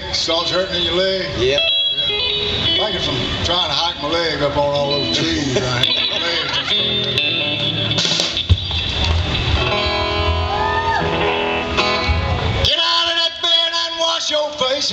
leg? Hurting in your leg? Yep. Yeah. I'm from trying to hike my leg up on all those trees right Get out of that bed and wash your face.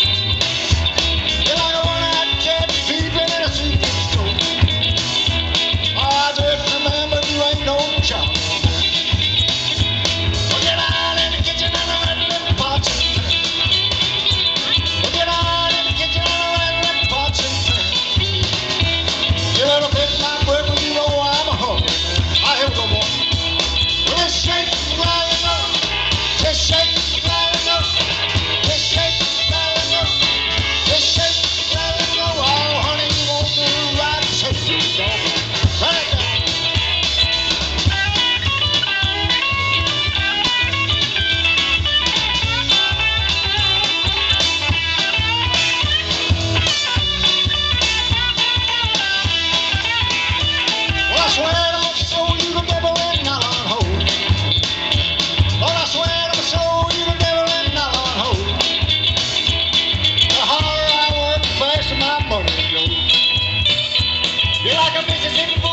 This is a good boy.